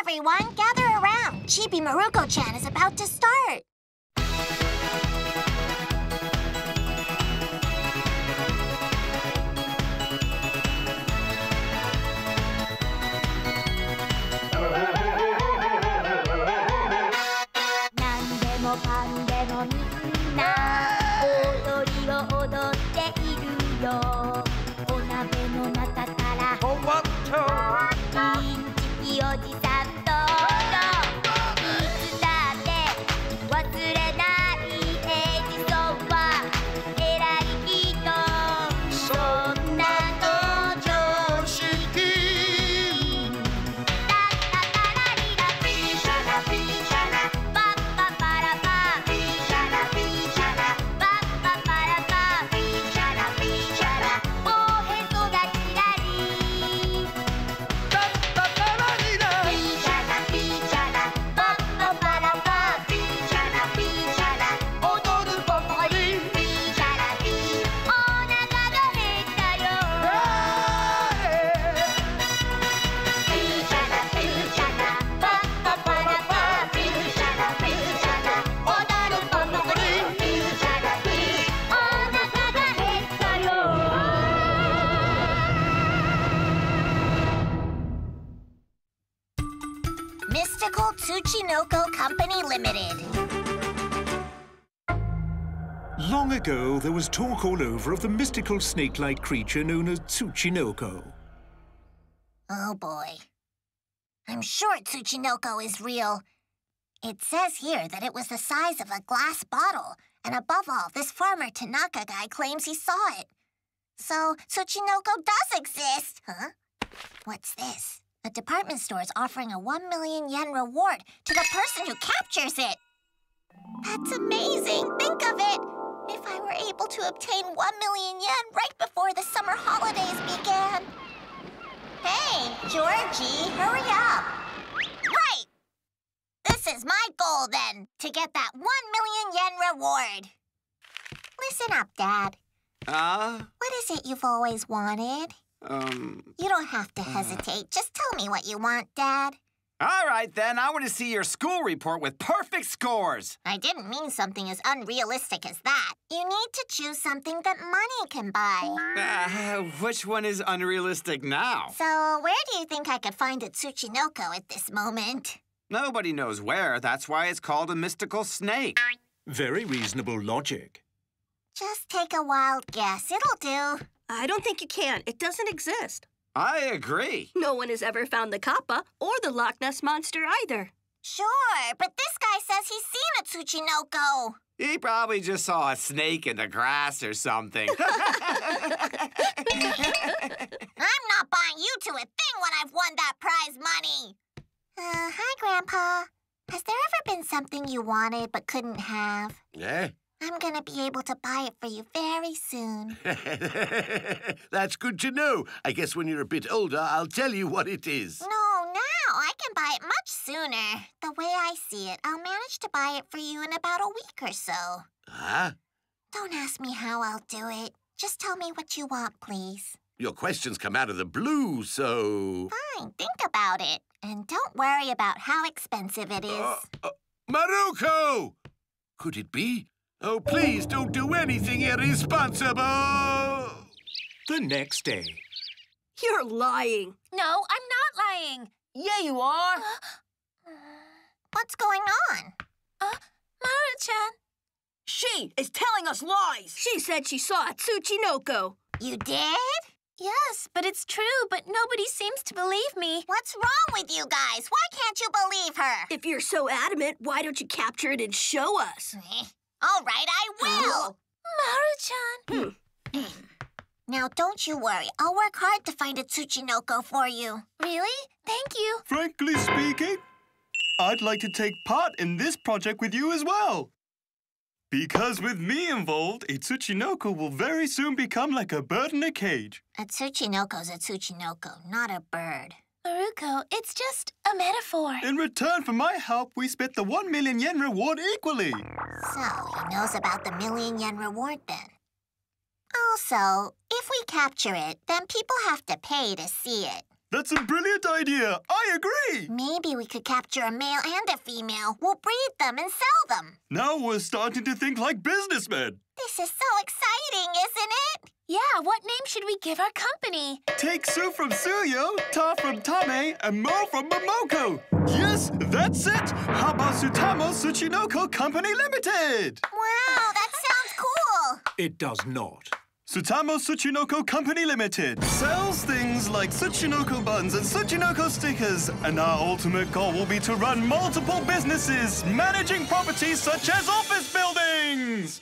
everyone, gather around. Chibi Maruko-chan is about to start. Mystical Tsuchinoko Company Limited. Long ago, there was talk all over of the mystical snake-like creature known as Tsuchinoko. Oh boy. I'm sure Tsuchinoko is real. It says here that it was the size of a glass bottle, and above all, this farmer Tanaka guy claims he saw it. So, Tsuchinoko does exist! Huh? What's this? A department store is offering a 1 million yen reward to the person who captures it! That's amazing! Think of it! If I were able to obtain 1 million yen right before the summer holidays began. Hey, Georgie, hurry up! Right! This is my goal, then, to get that 1 million yen reward. Listen up, Dad. Uh, What is it you've always wanted? Um... You don't have to hesitate. Just tell me what you want, Dad. All right, then. I want to see your school report with perfect scores. I didn't mean something as unrealistic as that. You need to choose something that money can buy. Uh, which one is unrealistic now? So, where do you think I could find a Tsuchinoko at this moment? Nobody knows where. That's why it's called a mystical snake. Very reasonable logic. Just take a wild guess. It'll do. I don't think you can. It doesn't exist. I agree. No one has ever found the Kappa or the Loch Ness Monster either. Sure, but this guy says he's seen a Tsuchinoko. He probably just saw a snake in the grass or something. I'm not buying you to a thing when I've won that prize money. Uh, hi, Grandpa. Has there ever been something you wanted but couldn't have? Yeah? I'm gonna be able to buy it for you very soon. That's good to know. I guess when you're a bit older, I'll tell you what it is. No, now I can buy it much sooner. The way I see it, I'll manage to buy it for you in about a week or so. Huh? Don't ask me how I'll do it. Just tell me what you want, please. Your questions come out of the blue, so. Fine, think about it. And don't worry about how expensive it is. Uh, uh, Maruko! Could it be? Oh, please don't do anything irresponsible! The next day. You're lying. No, I'm not lying. Yeah, you are. What's going on? Uh, Maru-chan. She is telling us lies. She said she saw a Tsuchinoko. You did? Yes, but it's true, but nobody seems to believe me. What's wrong with you guys? Why can't you believe her? If you're so adamant, why don't you capture it and show us? All right, I will. Maru-chan. Hmm. Now, don't you worry. I'll work hard to find a Tsuchinoko for you. Really? Thank you. Frankly speaking, I'd like to take part in this project with you as well. Because with me involved, a Tsuchinoko will very soon become like a bird in a cage. A Tsuchinoko's a Tsuchinoko, not a bird. Maruko, it's just a metaphor. In return for my help, we split the 1 million yen reward equally. So, he knows about the million yen reward then. Also, if we capture it, then people have to pay to see it. That's a brilliant idea. I agree. Maybe we could capture a male and a female. We'll breed them and sell them. Now we're starting to think like businessmen. This is so exciting, isn't it? Yeah, what name should we give our company? Take Sue from Suyo, Ta from Tame, and Mo from Momoko. Yes, that's it. How about Sutamo Tsuchinoko Company Limited? Wow, that sounds cool. It does not. Sutamo Tsuchinoko Company Limited sells things like Tsuchinoko buns and Tsuchinoko stickers, and our ultimate goal will be to run multiple businesses, managing properties such as office buildings.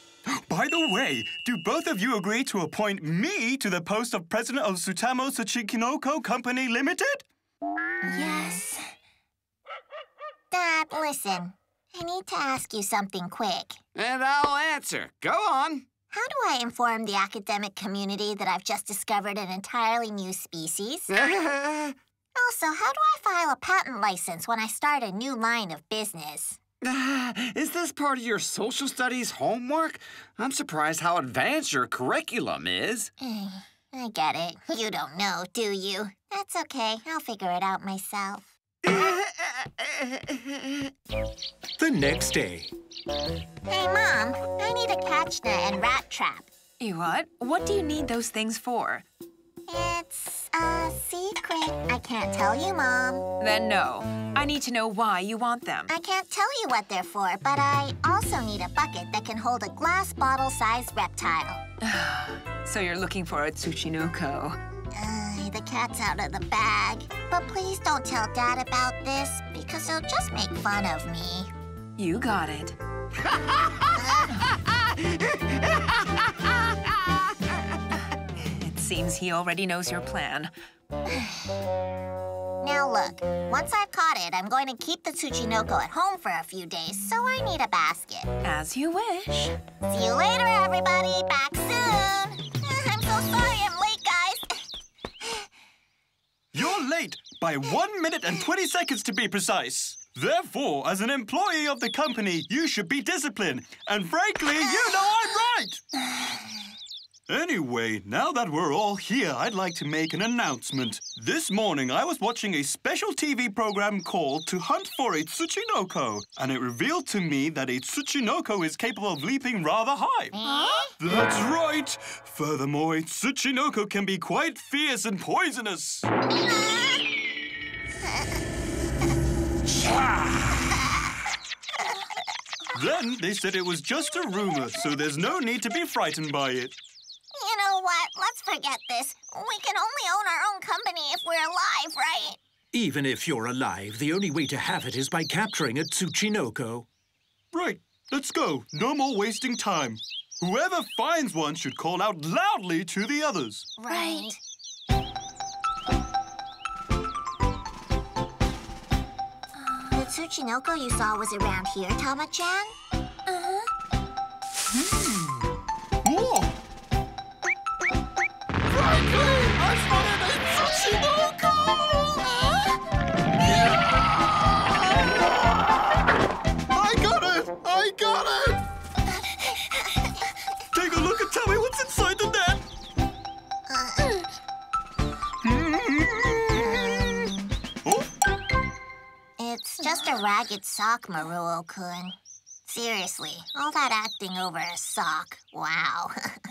By the way, do both of you agree to appoint me to the post of president of Sutamo Tsuchinoko Company Limited? Yes. Dad, listen. I need to ask you something quick. And I'll answer. Go on. How do I inform the academic community that I've just discovered an entirely new species? Also, how do I file a patent license when I start a new line of business? Is this part of your social studies homework? I'm surprised how advanced your curriculum is. Eh, I get it. You don't know, do you? That's okay. I'll figure it out myself. The next day. Hey, Mom, I need a catch net and rat trap. You what? What do you need those things for? It's a secret. I can't tell you, Mom. Then no. I need to know why you want them. I can't tell you what they're for, but I also need a bucket that can hold a glass bottle-sized reptile. So you're looking for a Tsuchinoko. Uh, the cat's out of the bag. But please don't tell Dad about this, because he'll just make fun of me. You got it. seems he already knows your plan. Now look, once I've caught it, I'm going to keep the Tsuchinoko at home for a few days, so I need a basket. As you wish. See you later, everybody. Back soon. I'm so sorry I'm late, guys. You're late by one minute and 20 seconds to be precise. Therefore, as an employee of the company, you should be disciplined. And frankly, you know I'm right. Anyway, now that we're all here, I'd like to make an announcement. This morning, I was watching a special TV program called To Hunt for a Tsuchinoko, and it revealed to me that a Tsuchinoko is capable of leaping rather high. Huh? That's right! Furthermore, a Tsuchinoko can be quite fierce and poisonous. Then they said it was just a rumor, so there's no need to be frightened by it. You know what? Let's forget this. We can only own our own company if we're alive, right? Even if you're alive, the only way to have it is by capturing a Tsuchinoko. Right, let's go. No more wasting time. Whoever finds one should call out loudly to the others. Right. Uh, the Tsuchinoko you saw was around here, Tama-chan? I got it! I got it! Take a look and tell me what's inside. Oh, It's just a ragged sock, Maruo-kun. Seriously, all that acting over a sock. Wow.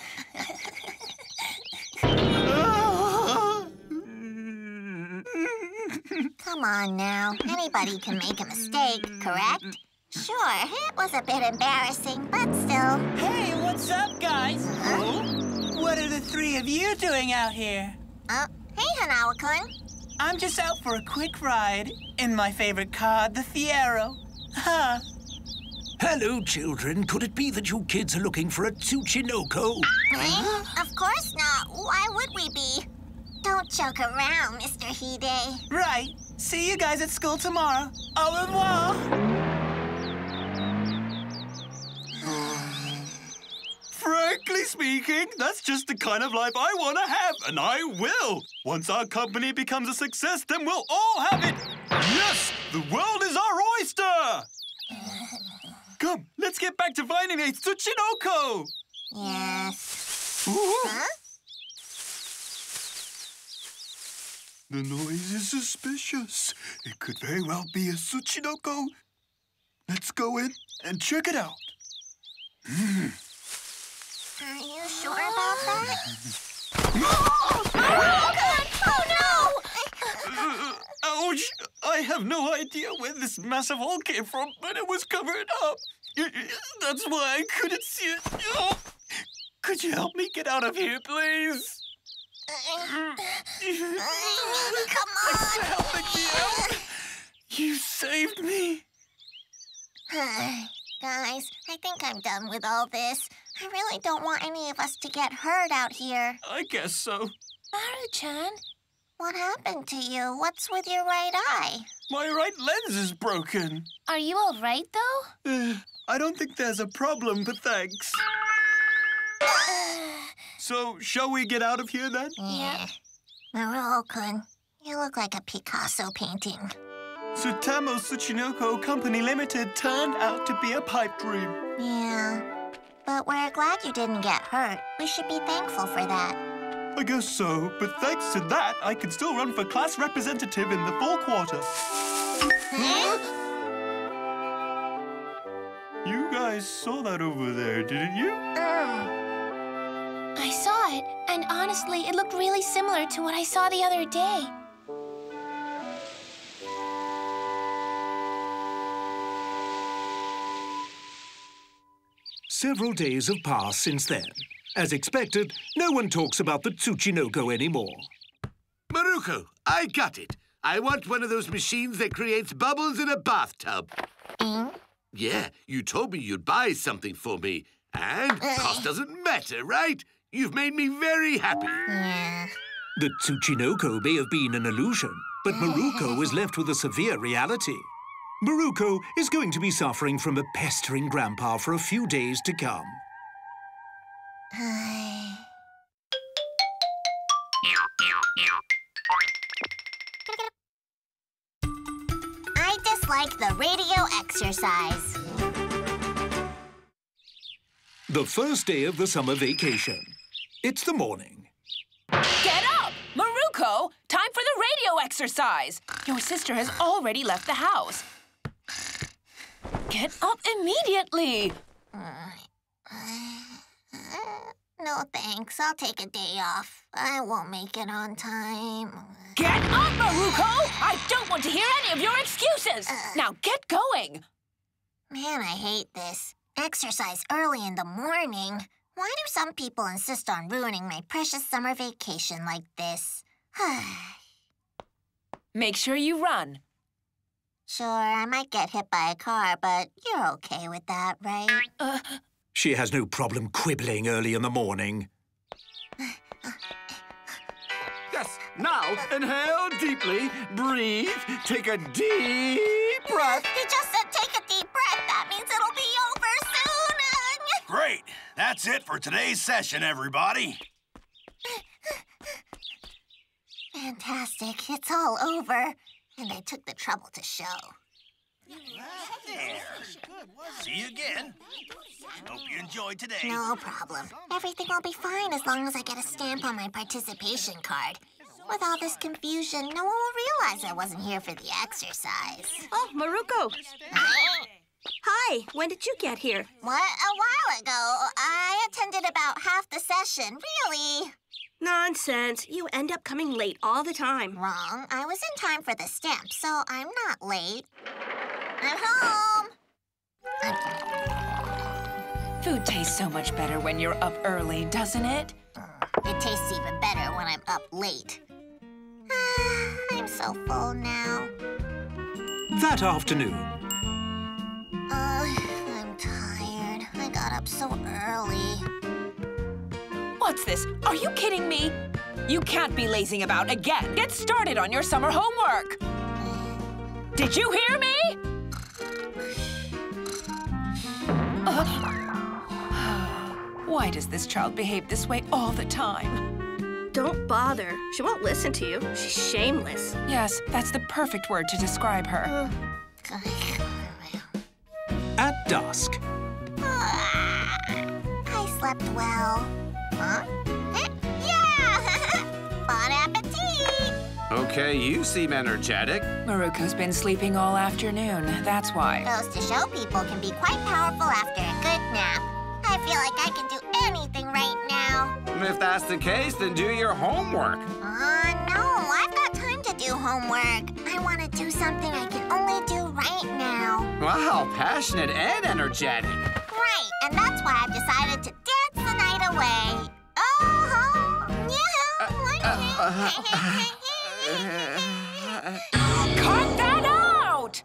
Come on now. Anybody can make a mistake, correct? Sure, it was a bit embarrassing, but still. Hey, what's up, guys? What are the three of you doing out here? Uh, hey, Hanawa-kun. I'm just out for a quick ride in my favorite car, the Fiero. Huh. Hello, children. Could it be that you kids are looking for a Tsuchinoko? Eh? Of course not. Why would we be? Don't joke around, Mr. Hide. Right. See you guys at school tomorrow. Au revoir. Frankly speaking, that's just the kind of life I want to have, and I will. Once our company becomes a success, then we'll all have it. Yes, the world is our oyster. Come, let's get back to finding a Tsuchinoko. Yes. Ooh. Huh? The noise is suspicious. It could very well be a Tsuchinoko. Let's go in and check it out. Are you sure about that? Oh, Ouch! I have no idea where this massive hole came from, but it was covered up. That's why I couldn't see it. Oh. Could you help me get out of here, please? Come Helping me out. You saved me. Guys, I think I'm done with all this. I really don't want any of us to get hurt out here. I guess so. Maru-chan, What happened to you? What's with your right eye? My right lens is broken. are you all right, though? Uh, I don't think there's a problem, but thanks. So, shall we get out of here then? Yeah. Maruo-kun, you look like a Picasso painting. Sutamo Tsuchinoko Company Limited turned out to be a pipe dream. Yeah. But we're glad you didn't get hurt. We should be thankful for that. I guess so, but thanks to that, I can still run for class representative in the fall quarter. You guys saw that over there, didn't you? Mm. I saw it, and honestly, it looked really similar to what I saw the other day. Several days have passed since then. As expected, no one talks about the Tsuchinoko anymore. Maruko, I got it. I want one of those machines that creates bubbles in a bathtub. Eh? Yeah, you told me you'd buy something for me. And eh? cost doesn't matter, right? You've made me very happy. Yeah. The Tsuchinoko may have been an illusion, but Maruko is left with a severe reality. Maruko is going to be suffering from a pestering grandpa for a few days to come. I dislike the radio exercise. The first day of the summer vacation. It's the morning. Get up! Maruko, time for the radio exercise. Your sister has already left the house. Get up immediately. No thanks. I'll take a day off. I won't make it on time. Get up, Maruko! I don't want to hear any of your excuses. Uh. Now get going. Man, I hate this. Exercise early in the morning. Why do some people insist on ruining my precious summer vacation like this? Make sure you run. sure, I might get hit by a car, but you're okay with that, right? Uh, She has no problem quibbling early in the morning. Yes. Now, inhale deeply, breathe, take a deep breath. He just said take a deep breath. That means it'll be over soon. Great. That's it for today's session, everybody. Fantastic. It's all over. And they took the trouble to show. There. See you again. Hope you enjoyed today. No problem. Everything will be fine as long as I get a stamp on my participation card. With all this confusion, no one will realize I wasn't here for the exercise. Oh, Maruko. Hi, when did you get here? What? A while ago. I attended about half the session. Really? Nonsense. You end up coming late all the time. Wrong. I was in time for the stamp, so I'm not late. I'm home. food tastes so much better when you're up early, doesn't it? It tastes even better when I'm up late. Ah, I'm so full now. That afternoon, Ugh, I'm tired. I got up so early. What's this? Are you kidding me? You can't be lazing about again. Get started on your summer homework. Did you hear me? Uh, Why does this child behave this way all the time? Don't bother. She won't listen to you. She's shameless. Yes, that's the perfect word to describe her. at dusk, I slept well. Huh? Eh, Yeah! bon appetit! Okay, you seem energetic. Maruko's been sleeping all afternoon. That's why. Goes to show people can be quite powerful after a good nap. I feel like I can do anything right now. If that's the case, then do your homework. Uh, no, I've got time to do homework. I want to do something I can Wow, passionate and energetic. Right, and that's why I've decided to dance the night away. Oh, yeah. Uh, uh, uh, Cut that out!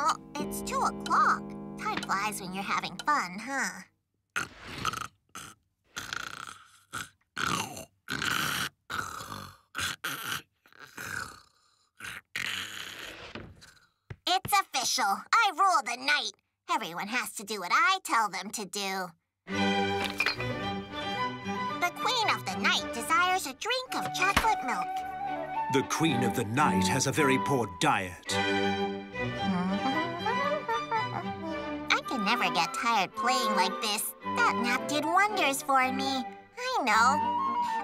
oh, it's two o'clock. Time flies when you're having fun, huh? Official. I rule the night. Everyone has to do what I tell them to do. The queen of the night desires a drink of chocolate milk. The Queen of the Night has a very poor diet. I can never get tired playing like this. That nap did wonders for me. I know.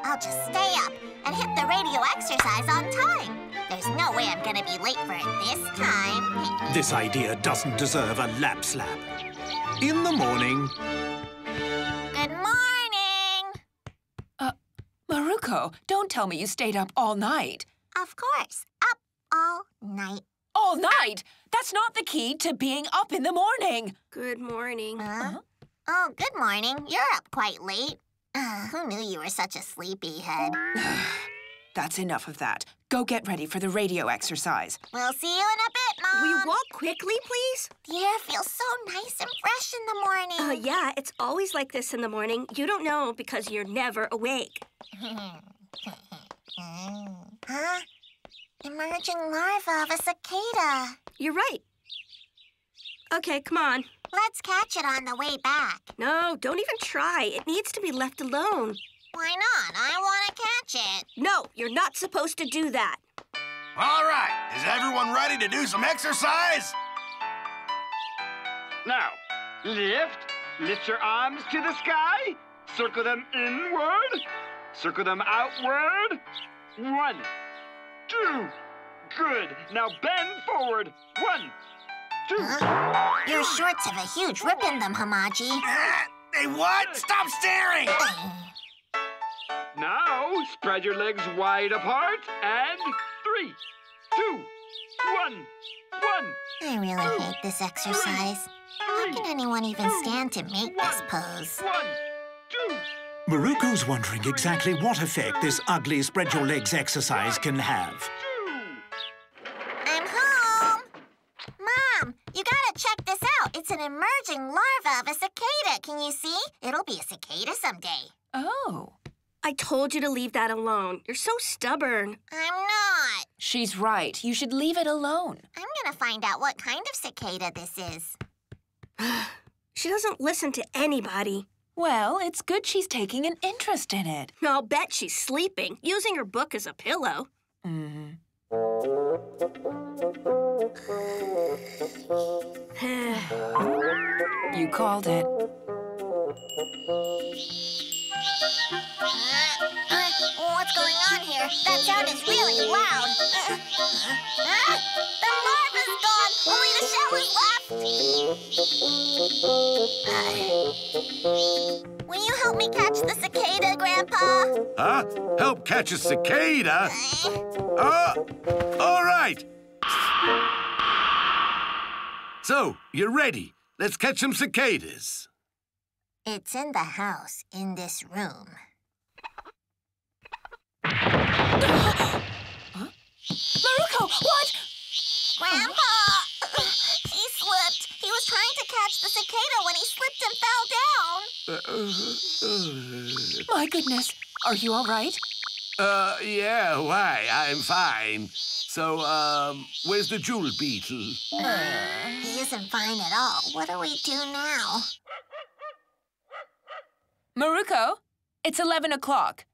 I'll just stay up and hit the radio exercise on time. There's no way I'm gonna be late for it this time. This idea doesn't deserve a lap slap. In the morning, Good morning. Uh, Maruko, don't tell me you stayed up all night. Of course, up all night. All night? That's not the key to being up in the morning. Good morning. Huh? Oh, good morning. You're up quite late. Uh, who knew you were such a sleepyhead? That's enough of that. Go get ready for the radio exercise. We'll see you in a bit, Mom. Will you walk quickly, please? The air feels so nice and fresh in the morning. Uh, yeah, it's always like this in the morning. You don't know because you're never awake. Huh? Emerging larva of a cicada. You're right. Okay, come on. Let's catch it on the way back. No, don't even try. It needs to be left alone. Why not? I want to catch it. No, you're not supposed to do that. All right, is everyone ready to do some exercise? Now, lift. Lift your arms to the sky. Circle them inward. Circle them outward. One, two. Good. Now bend forward. One, two. Huh? Your shorts have a huge rip in them, Hamaji. Ah, Hey, what? Stop staring! Now, spread your legs wide apart. And three, two, one, one. I really hate this exercise. How can anyone even stand to make this pose? One, two. Maruko's wondering exactly what effect this ugly spread your legs exercise can have. I'm home. Mom, you gotta check this out. It's an emerging larva of a cicada. Can you see? It'll be a cicada someday. Oh, I told you to leave that alone. You're so stubborn. I'm not. she's right. You should leave it alone. I'm gonna find out what kind of cicada this is. She doesn't listen to anybody. Well, it's good she's taking an interest in it. I'll bet she's sleeping, using her book as a pillow. Mm. You called it. What's going on here? That sound is really loud. The larva's gone. Only the shell is left. Will you help me catch the cicada, Grandpa? Huh? Help catch a cicada? Uh, Oh, all right. So, you're ready. Let's catch some cicadas. it's in the house, in this room. Maruko, what? Grandpa! he slipped. He was trying to catch the cicada when he slipped and fell down. My goodness. Are you all right? Uh, yeah, why? I'm fine. So, um, where's the jewel beetle? He isn't fine at all. What do we do now? Maruko, it's 11 o'clock.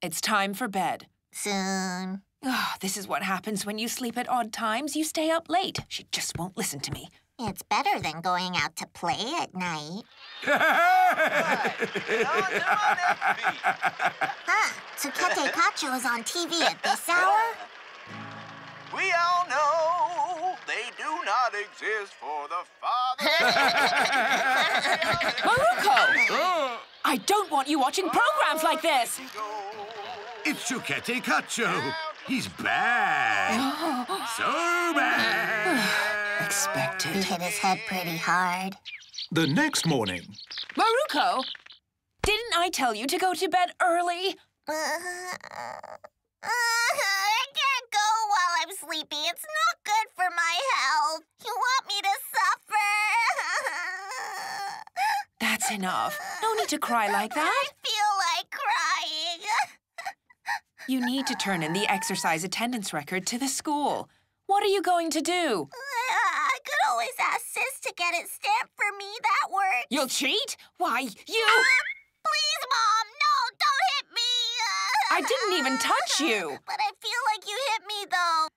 It's time for bed. Soon. Ah, this is what happens when you sleep at odd times. You stay up late. She just won't listen to me. It's better than going out to play at night. Huh, Tsukete Kacho is on TV at this hour? We all know they do not exist for the father. Maruko! I don't want you watching programs like this! It's Tsukete Kacho. He's bad. so bad. Expected. He hit his head pretty hard. The next morning, Maruko! Didn't I tell you to go to bed early? Uh, I can't go while I'm sleepy. It's not good for my health. You want me to suffer? That's enough. No need to cry like I that. Feel like crying. You need to turn in the exercise attendance record to the school. What are you going to do? Uh, I could always ask Sis to get it stamped for me. That works. You'll cheat? Why, you... Ah, please, Mom, no, don't hit me. I didn't even touch you. But I feel like you hit me, though.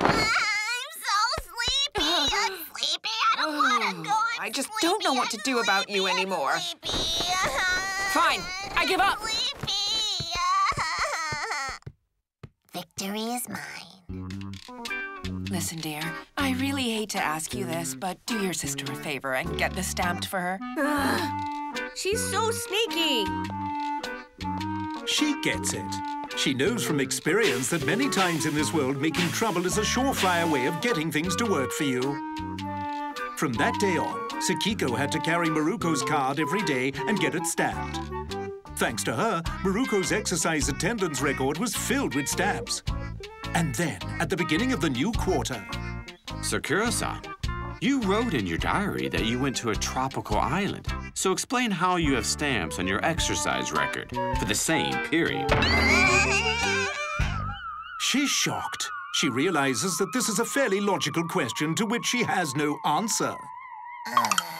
Ah, I'm so sleepy. I'm sleepy. I don't want to oh, go. I'm I just don't know what to do about you sleepy, I'm anymore. sleepy. Uh-huh. Fine, I give up. Sleepy. Victory is mine. Listen, dear, I really hate to ask you this, but do your sister a favor and get this stamped for her. She's so sneaky. she gets it. She knows from experience that many times in this world, making trouble is a surefire way of getting things to work for you. From that day on, Sakiko had to carry Maruko's card every day and get it stamped. Thanks to her, Maruko's exercise attendance record was filled with stamps. And then, at the beginning of the new quarter, Sakura-san, you wrote in your diary that you went to a tropical island. So explain how you have stamps on your exercise record for the same period. she's shocked. She realizes that this is a fairly logical question to which she has no answer. Ugh.